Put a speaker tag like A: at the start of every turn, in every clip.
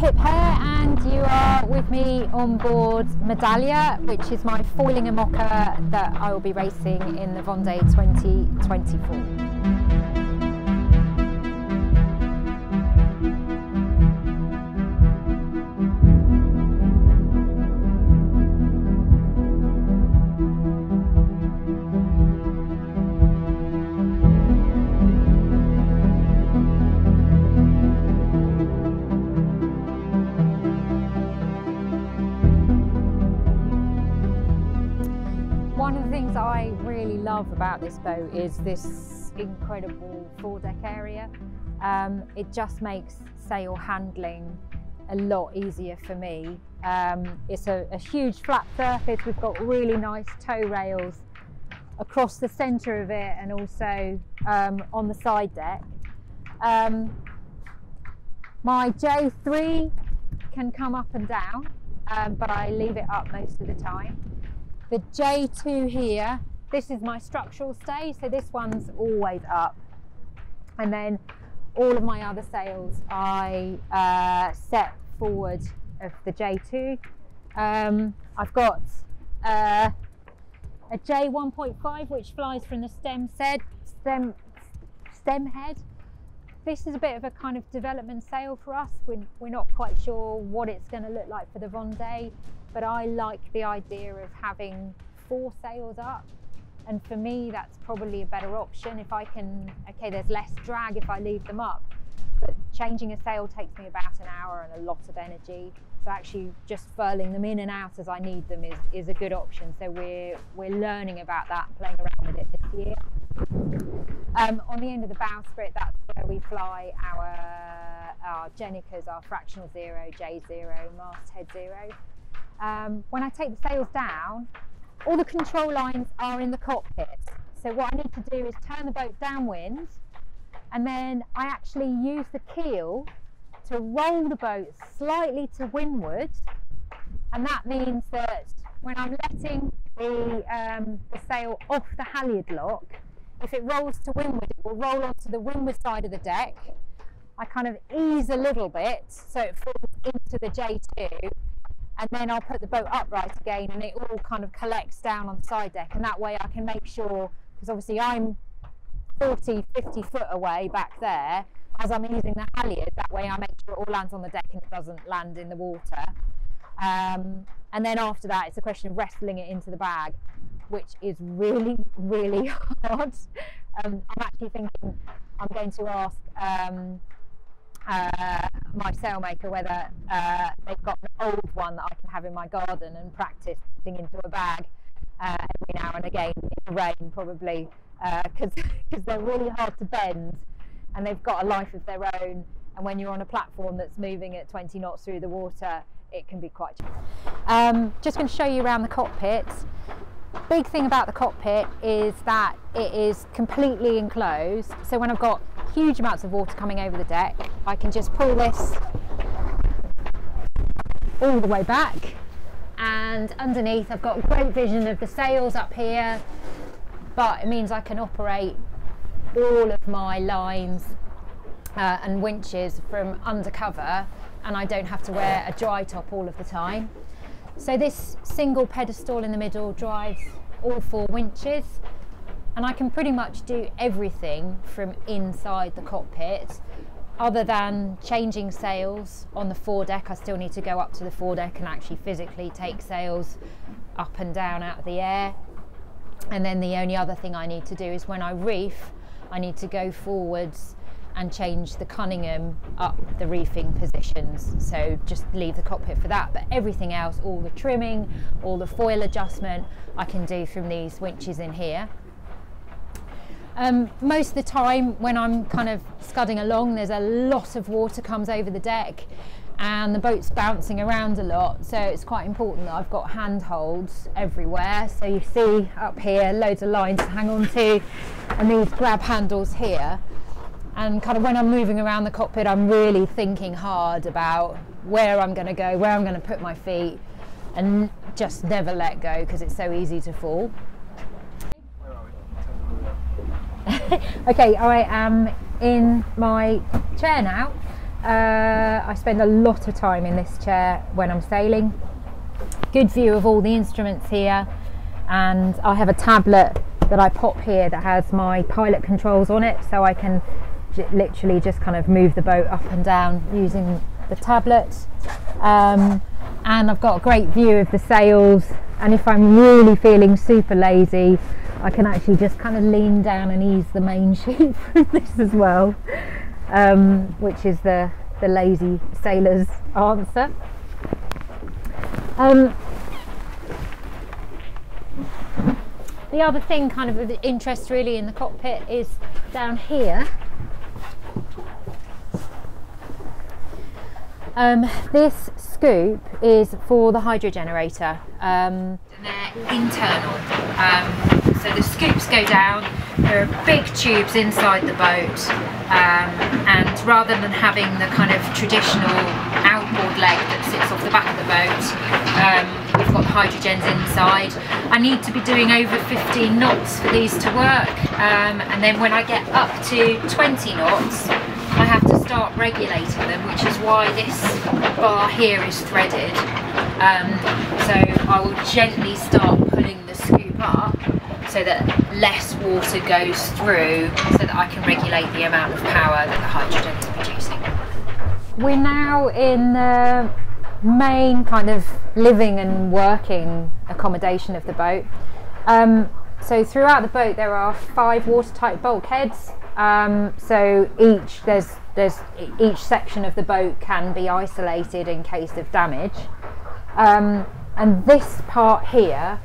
A: Pip here and you are with me on board Medallia which is my foiling IMOCA that I will be racing in the Vendée 2024. About this boat is this incredible foredeck area. Um, it just makes sail handling a lot easier for me. Um, it's a, a, huge flat surface. We've got really nice toe rails across the centre of it and also um, on the side deck. Um, my J3 can come up and down, um, but I leave it up most of the time. The J2 here, this is my structural stay, so this one's always up. And then all of my other sails I uh, set forward of the J2. Um, I've got uh, a J1.5 which flies from the stem, set, stem, stem head. This is a bit of a kind of development sail for us. We're, we're not quite sure what it's going to look like for the Vendée but I like the idea of having four sails up. And for me, that's probably a better option. If I can, okay, there's less drag if I leave them up, but changing a sail takes me about an hour and a lot of energy. So actually just furling them in and out as I need them is, is a good option. So we're, we're learning about that playing around with it this year. Um, on the end of the bowsprit, that's where we fly our, our Genicas, our fractional zero, J zero, masthead zero. Um, when I take the sails down, all the control lines are in the cockpit. So what I need to do is turn the boat downwind and then I actually use the keel to roll the boat slightly to windward and that means that when I'm letting the, um, the sail off the halyard lock, if it rolls to windward, it will roll onto the windward side of the deck. I kind of ease a little bit so it falls into the J2 and then I'll put the boat upright again and it all kind of collects down on the side deck and that way I can make sure because obviously I'm 40 50 foot away back there as I'm using the halyard that way I make sure it all lands on the deck and it doesn't land in the water. Um, and then after that it's a question of wrestling it into the bag which is really really hard. Um, I'm actually thinking I'm going to ask um, uh, my sailmaker whether uh, they've got an old one that I can have in my garden and practice putting into a bag uh, every now and again in the rain probably because uh, they're really hard to bend and they've got a life of their own. And when you're on a platform that's moving at 20 knots through the water it can be quite um, just going to show you around the cockpit. Big thing about the cockpit is that it is completely enclosed. So when I've got huge amounts of water coming over the deck. I can just pull this all the way back and underneath I've got great vision of the sails up here but it means I can operate all of my lines uh, and winches from undercover and I don't have to wear a dry top all of the time. So this single pedestal in the middle drives all four winches and I can pretty much do everything from inside the cockpit other than changing sails on the foredeck. I still need to go up to the foredeck and actually physically take sails up and down out of the air. And then the only other thing I need to do is when I reef, I need to go forwards and change the Cunningham up the reefing positions. So just leave the cockpit for that. But everything else, all the trimming, all the foil adjustment, I can do from these winches in here. Um, most of the time when I'm kind of scudding along, there's a lot of water comes over the deck and the boat's bouncing around a lot. So it's quite important that I've got handholds everywhere. So you see up here, loads of lines to hang on to and these grab handles here. And kind of when I'm moving around the cockpit, I'm really thinking hard about where I'm going to go, where I'm going to put my feet and just never let go because it's so easy to fall. okay, I am in my chair now. uh, I spend a lot of time in this chair when I'm sailing. Good view of all the instruments here, and I have a tablet that I pop here that has my pilot controls on it, so I can literally just kind of move the boat up and down using the tablet. Um, and I've got a great view of the sails. And if I'm really feeling super lazy, I can actually just kind of lean down and ease the main sheet from this as well, um, which is the, the lazy sailor's answer. Um, the other thing kind of of interest really in the cockpit is down here. Um, this scoop is for the hydro generator. Um, they're internal. Um, so the scoops go down, there are big tubes inside the boat, um, and rather than having the kind of traditional outboard leg that sits off the back of the boat, um, we've got the hydrogens inside. I need to be doing over 15 knots for these to work, um, and then when I get up to 20 knots, start regulating them, which is why this bar here is threaded. Um, so I will gently start pulling the scoop up so that less water goes through so that I can regulate the amount of power that the hydrogen is producing. We're now in the main kind of living and working accommodation of the boat. Um, so throughout the boat there are five watertight bulkheads um, so each there's there's each section of the boat can be isolated in case of damage. Um, and this part here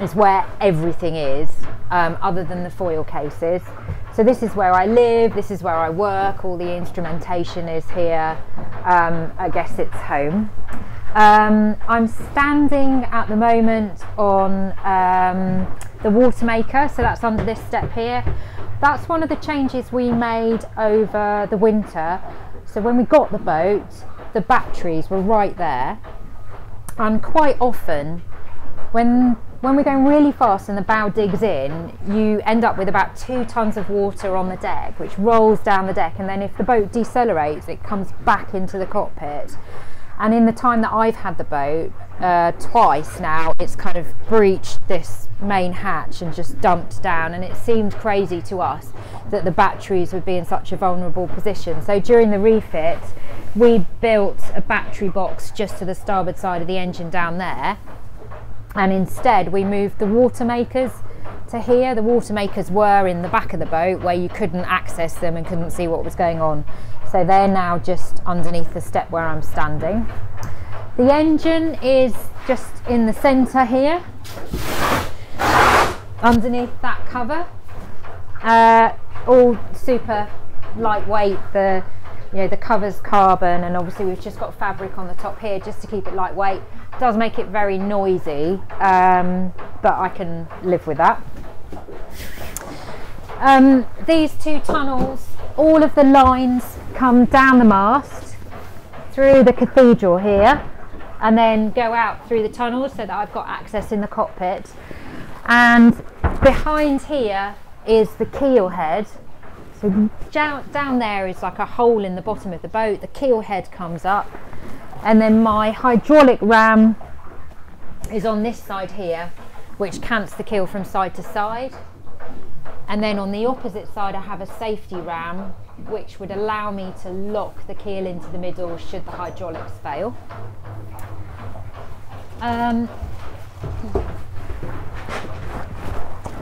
A: is where everything is, um, other than the foil cases. So this is where I live. This is where I work. All the instrumentation is here. Um, I guess it's home. Um, I'm standing at the moment on um, the water maker, so that's under this step here. That's one of the changes we made over the winter. So when we got the boat, the batteries were right there. And quite often, when when we're going really fast and the bow digs in, you end up with about two tons of water on the deck, which rolls down the deck. And then if the boat decelerates, it comes back into the cockpit. And in the time that I've had the boat, uh, twice now, it's kind of breached this main hatch and just dumped down. And it seemed crazy to us that the batteries would be in such a vulnerable position. So during the refit, we built a battery box just to the starboard side of the engine down there. And instead, we moved the water makers to here. The water makers were in the back of the boat where you couldn't access them and couldn't see what was going on. So they're now just underneath the step where I'm standing. The engine is just in the centre here, underneath that cover. Uh, all super lightweight. The you know the cover's carbon, and obviously we've just got fabric on the top here just to keep it lightweight. Does make it very noisy, um, but I can live with that. Um, these two tunnels, all of the lines come down the mast through the cathedral here and then go out through the tunnels so that I've got access in the cockpit. And behind here is the keel head. So down, there is like a hole in the bottom of the boat. The keel head comes up and then my hydraulic ram is on this side here which cants the keel from side to side and then on the opposite side I have a safety ram which would allow me to lock the keel into the middle should the hydraulics fail. Um,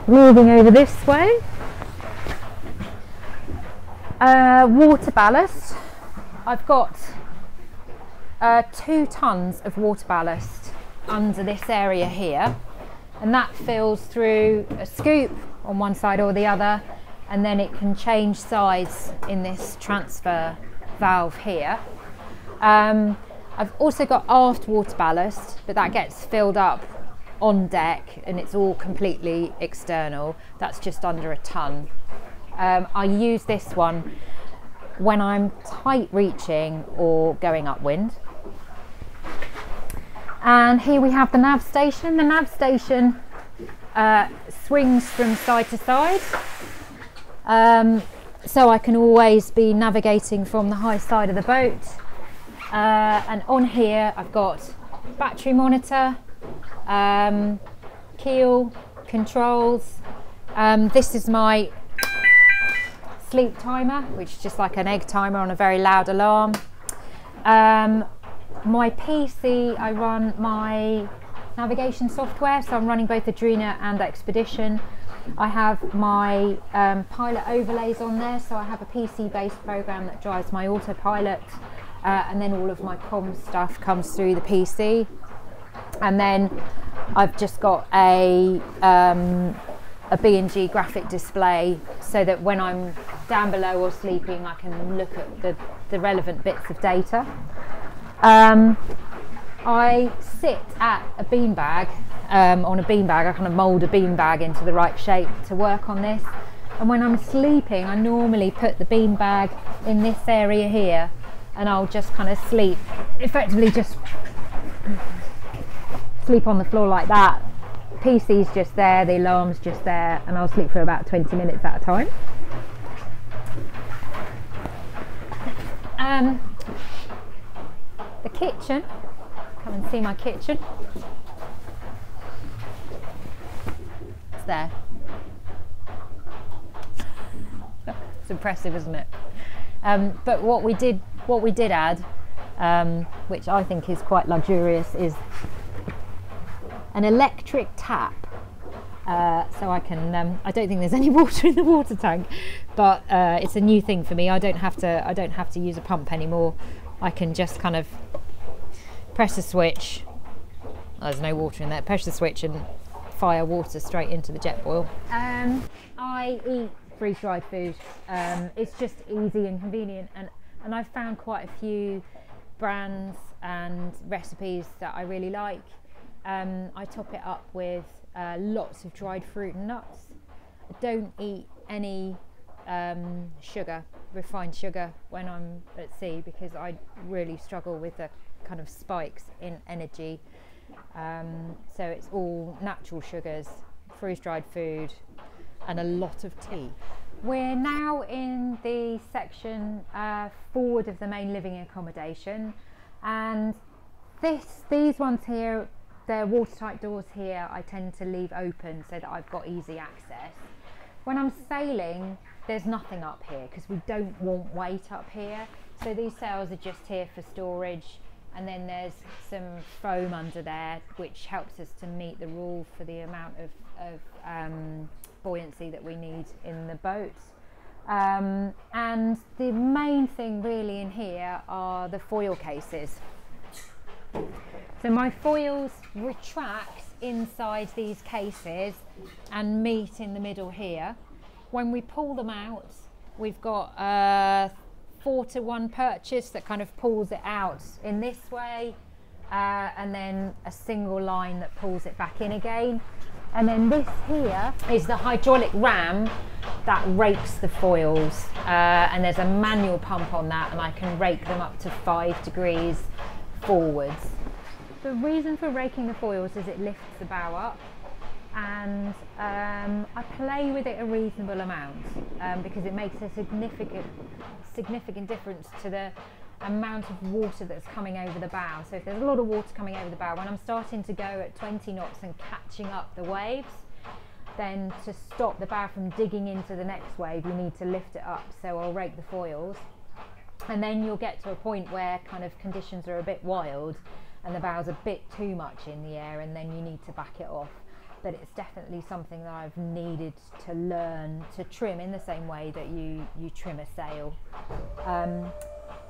A: moving over this way. Uh, water ballast. I've got uh, two tons of water ballast under this area here and that fills through a scoop on one side or the other and then it can change size in this transfer valve here. Um, I've also got aft water ballast but that gets filled up on deck and it's all completely external. That's just under a ton. Um, I use this one when I'm tight reaching or going upwind. And here we have the nav station. The nav station uh, swings from side to side. Um, so I can always be navigating from the high side of the boat. Uh, and on here I've got battery monitor, um, keel, controls. Um, this is my sleep timer, which is just like an egg timer on a very loud alarm. Um, my PC, I run my navigation software, so I'm running both Adrena and Expedition. I have my um, pilot overlays on there, so I have a PC-based program that drives my autopilot, uh, and then all of my com stuff comes through the PC. And then I've just got a um, a B&G graphic display so that when I'm down below or sleeping, I can look at the, the relevant bits of data. Um, I sit at a beanbag, um, on a beanbag, I kind of mould a beanbag into the right shape to work on this. And when I'm sleeping, I normally put the beanbag in this area here and I'll just kind of sleep, effectively just sleep on the floor like that. PC's just there, the alarm's just there, and I'll sleep for about 20 minutes at a time. Um, the kitchen Come and see my kitchen. It's there. it's impressive, isn't it? Um, but what we did, what we did add, um, which I think is quite luxurious, is an electric tap. Uh, so I can. Um, I don't think there's any water in the water tank, but uh, it's a new thing for me. I don't have to. I don't have to use a pump anymore. I can just kind of press a switch. Oh, there's no water in there. Press the switch and fire water straight into the Jetboil. Um, I eat freeze-dried food. Um, it's just easy and convenient, and and I've found quite a few brands and recipes that I really like. Um, I top it up with uh, lots of dried fruit and nuts. I don't eat any um, sugar, refined sugar, when I'm at sea because I really struggle with the kind of spikes in energy. Um, so it's all natural sugars, freeze dried food, and a lot of tea. We're now in the section uh, forward of the main living accommodation, and this these ones here, they're watertight doors here. I tend to leave open so that I've got easy access. When I'm sailing, there's nothing up here because we don't want weight up here. So these sails are just here for storage and then there's some foam under there which helps us to meet the rule for the amount of, of um, buoyancy that we need in the boat. Um, and the main thing really in here are the foil cases. So my foils retract inside these cases and meet in the middle here. When we pull them out, we've got uh, four to one purchase that kind of pulls it out in this way uh, and then a single line that pulls it back in again. And then this here is the hydraulic ram that rakes the foils uh, and there's a manual pump on that and I can rake them up to five degrees forwards. The reason for raking the foils is it lifts the bow up and um, I play with it a reasonable amount um, because it makes a significant significant difference to the amount of water that's coming over the bow. So if there's a lot of water coming over the bow, when I'm starting to go at 20 knots and catching up the waves, then to stop the bow from digging into the next wave, you need to lift it up. So I'll rake the foils. And then you'll get to a point where kind of conditions are a bit wild and the bow's a bit too much in the air and then you need to back it off but it's definitely something that I've needed to learn to trim in the same way that you, you trim a sail. Um,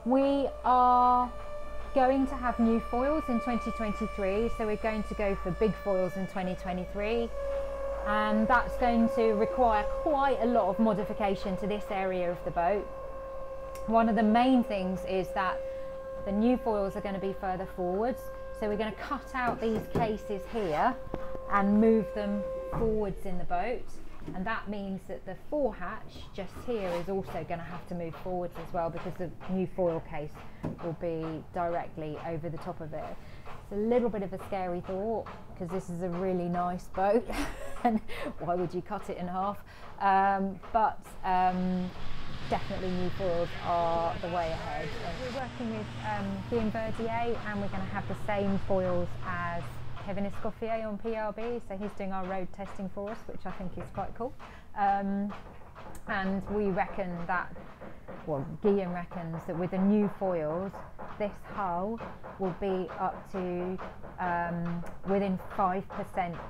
A: we are going to have new foils in 2023, so we're going to go for big foils in 2023 and that's going to require quite a lot of modification to this area of the boat. One of the main things is that the new foils are going to be further forwards so we're going to cut out these cases here and move them forwards in the boat and that means that the fore hatch just here is also going to have to move forwards as well because the new foil case will be directly over the top of it. It's a little bit of a scary thought because this is a really nice boat and why would you cut it in half? Um, but um, definitely new foils are the way ahead. We're working with um, Guillaume Verdier and we're going to have the same foils as Kevin Escoffier on PRB, so he's doing our road testing for us, which I think is quite cool. Um, and we reckon that, well, Guillaume reckons that with the new foils, this hull will be up to um, within 5%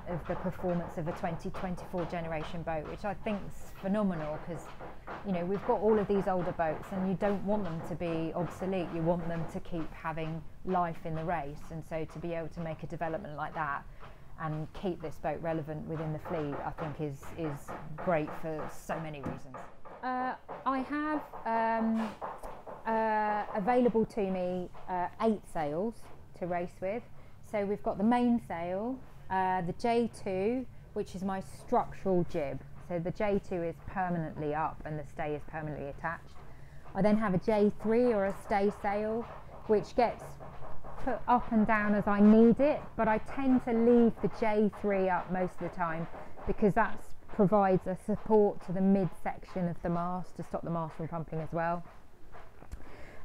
A: of the performance of a 2024 generation boat, which I think is phenomenal because, you know, we've got all of these older boats and you don't want them to be obsolete, you want them to keep having life in the race. And so to be able to make a development like that and keep this boat relevant within the fleet, I think is is great for so many reasons. Uh, I have um, uh, available to me uh, eight sails to race with. So we've got the mainsail, uh, the J2, which is my structural jib. So the J2 is permanently up and the stay is permanently attached. I then have a J3 or a stay sail, which gets put up and down as I need it, but I tend to leave the J3 up most of the time because that provides a support to the midsection of the mast to stop the mast from pumping as well.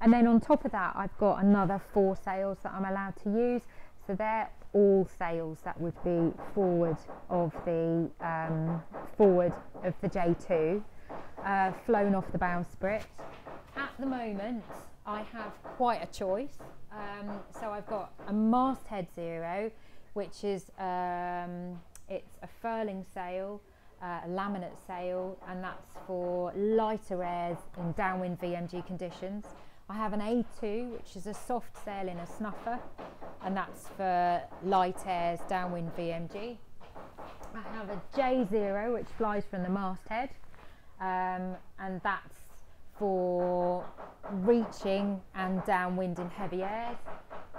A: And then on top of that, I've got another four sails that I'm allowed to use. So they're all sails that would be forward of the um, forward of the J2, uh, flown off the bowsprit. At the moment, I have quite a choice. Um, so I've got a masthead zero, which is um, it's a furling sail, uh, a laminate sail, and that's for lighter airs in downwind VMG conditions. I have an A2, which is a soft sail in a snuffer, and that's for light airs, downwind VMG. I have a J0, which flies from the masthead, um, and that's for reaching and downwind in heavy airs.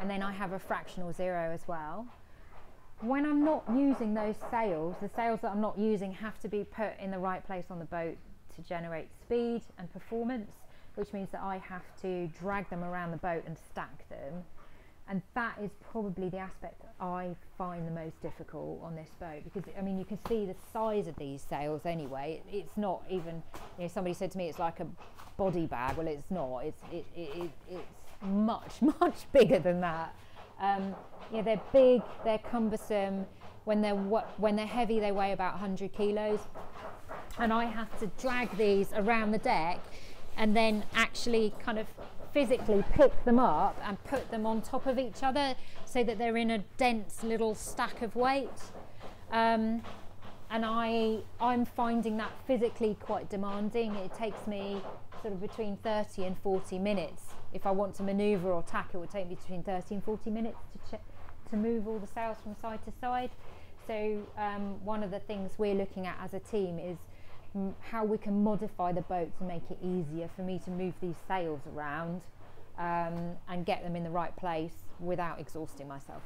A: And then I have a fractional zero as well. When I'm not using those sails, the sails that I'm not using have to be put in the right place on the boat to generate speed and performance, which means that I have to drag them around the boat and stack them and that is probably the aspect that I find the most difficult on this boat because I mean you can see the size of these sails anyway. it's not even you know somebody said to me it's like a body bag. Well, it's not. It's it, it, it it's much much bigger than that. Um, yeah, they're big. They're cumbersome. When they're what when they're heavy, they weigh about 100 kilos, and I have to drag these around the deck, and then actually kind of physically pick them up and put them on top of each other so that they're in a dense little stack of weight. Um, and I, I'm finding that physically quite demanding. It takes me sort of between 30 and 40 minutes. If I want to maneuver or tack, it would take me between 30 and 40 minutes to, to move all the sails from side to side. So um, one of the things we're looking at as a team is how we can modify the boat to make it easier for me to move these sails around um, and get them in the right place without exhausting myself.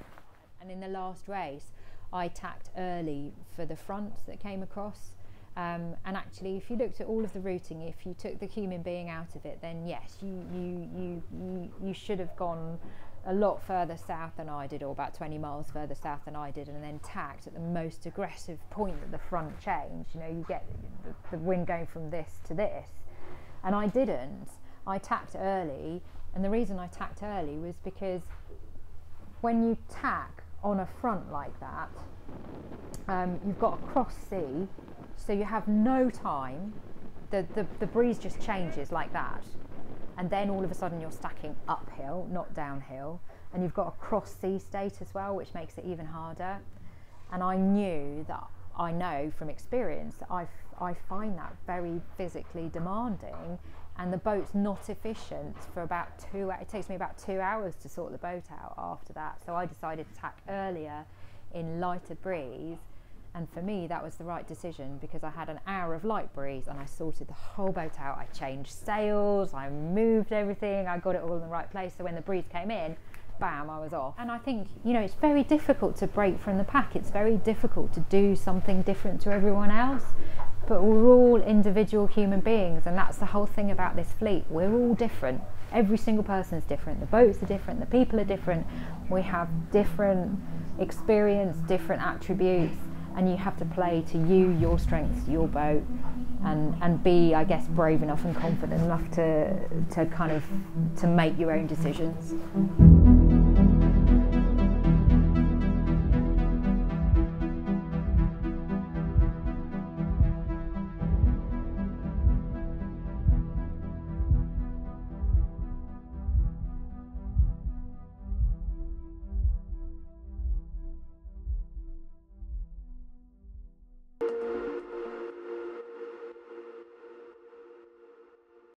A: And in the last race, I tacked early for the front that came across. Um, and actually, if you looked at all of the routing, if you took the human being out of it, then yes, you, you, you, you, you should have gone a lot further south than I did, or about 20 miles further south than I did, and then tacked at the most aggressive point that the front changed. You know, you get the, the wind going from this to this. And I didn't. I tacked early, and the reason I tacked early was because when you tack on a front like that, um, you've got a cross sea, so you have no time. The, the, the breeze just changes like that and then all of a sudden you're stacking uphill, not downhill, and you've got a cross sea state as well, which makes it even harder. And I knew that I know from experience that I, I find that very physically demanding, and the boat's not efficient for about two. It takes me about two hours to sort the boat out after that. So I decided to tack earlier in lighter breeze and for me, that was the right decision because I had an hour of light breeze and I sorted the whole boat out. I changed sails, I moved everything, I got it all in the right place. So when the breeze came in, bam, I was off. And I think, you know, it's very difficult to break from the pack. It's very difficult to do something different to everyone else. But we're all individual human beings, and that's the whole thing about this fleet. We're all different. Every single person is different. The boats are different. The people are different. We have different experience, different attributes and you have to play to you, your strengths, your boat, and and be, I guess, brave enough and confident enough to to kind of to make your own decisions.